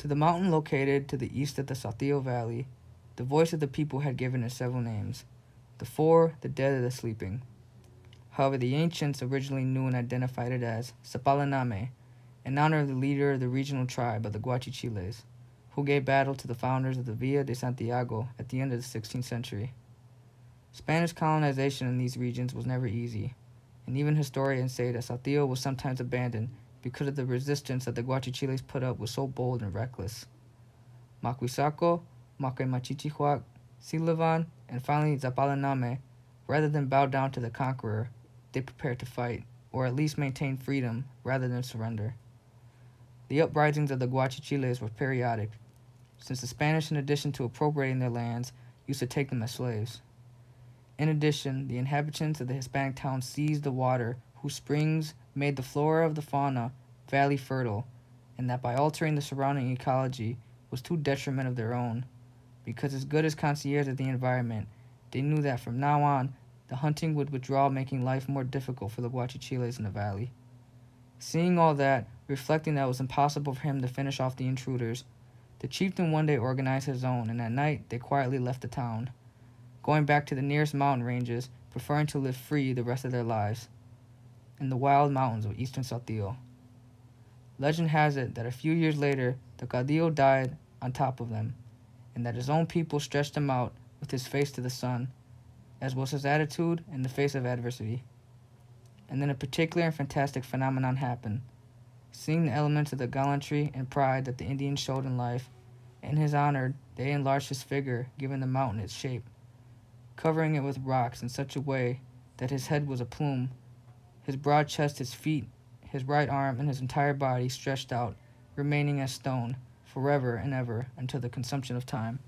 To the mountain located to the east of the Saltillo Valley, the voice of the people had given it several names the four, the dead, or the sleeping. However, the ancients originally knew and identified it as Zapaliname, in honor of the leader of the regional tribe of the Guachichiles, who gave battle to the founders of the Villa de Santiago at the end of the 16th century. Spanish colonization in these regions was never easy, and even historians say that Saltillo was sometimes abandoned because of the resistance that the Guachichiles put up was so bold and reckless. Macuisaco, Macaymachichihuac, Silavan, and finally Zapaliname, rather than bow down to the conqueror, they prepared to fight, or at least maintain freedom rather than surrender. The uprisings of the Guachichiles were periodic, since the Spanish, in addition to appropriating their lands, used to take them as slaves. In addition, the inhabitants of the Hispanic towns seized the water whose springs made the flora of the fauna valley fertile, and that by altering the surrounding ecology was to detriment of their own. Because as good as concierge of the environment, they knew that from now on the hunting would withdraw, making life more difficult for the Guachichiles in the valley. Seeing all that, reflecting that it was impossible for him to finish off the intruders, the chieftain one day organized his own, and at night they quietly left the town, going back to the nearest mountain ranges, preferring to live free the rest of their lives in the wild mountains of eastern Saltillo. Legend has it that a few years later, the Caudillo died on top of them, and that his own people stretched him out with his face to the sun, as was his attitude in the face of adversity. And then a particular and fantastic phenomenon happened. Seeing the elements of the gallantry and pride that the Indians showed in life, in his honor, they enlarged his figure, giving the mountain its shape, covering it with rocks in such a way that his head was a plume his broad chest, his feet, his right arm, and his entire body stretched out, remaining as stone, forever and ever, until the consumption of time.